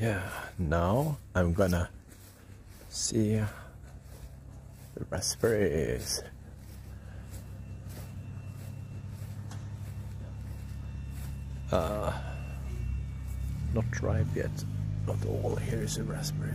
Yeah, now I'm gonna see the raspberries. Uh, not ripe yet, not all. Here is a raspberry.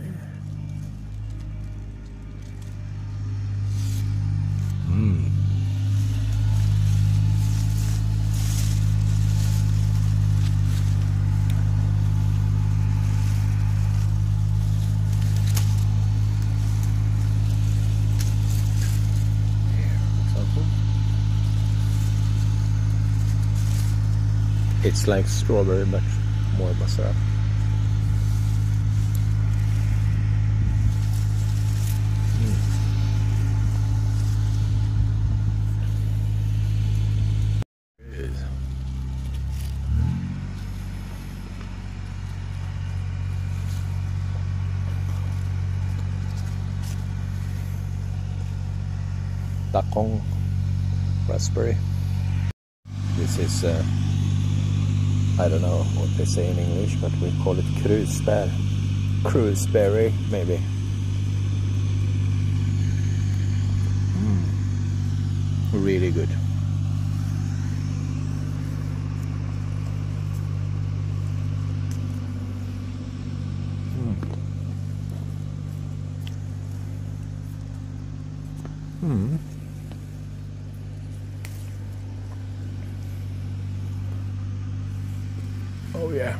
It's like strawberry but more syrup. Takong raspberry. This is uh, I don't know what they say in English, but we call it krusbär. Cruiseberry, maybe. Mm. Really good. Mm. Oh, yeah.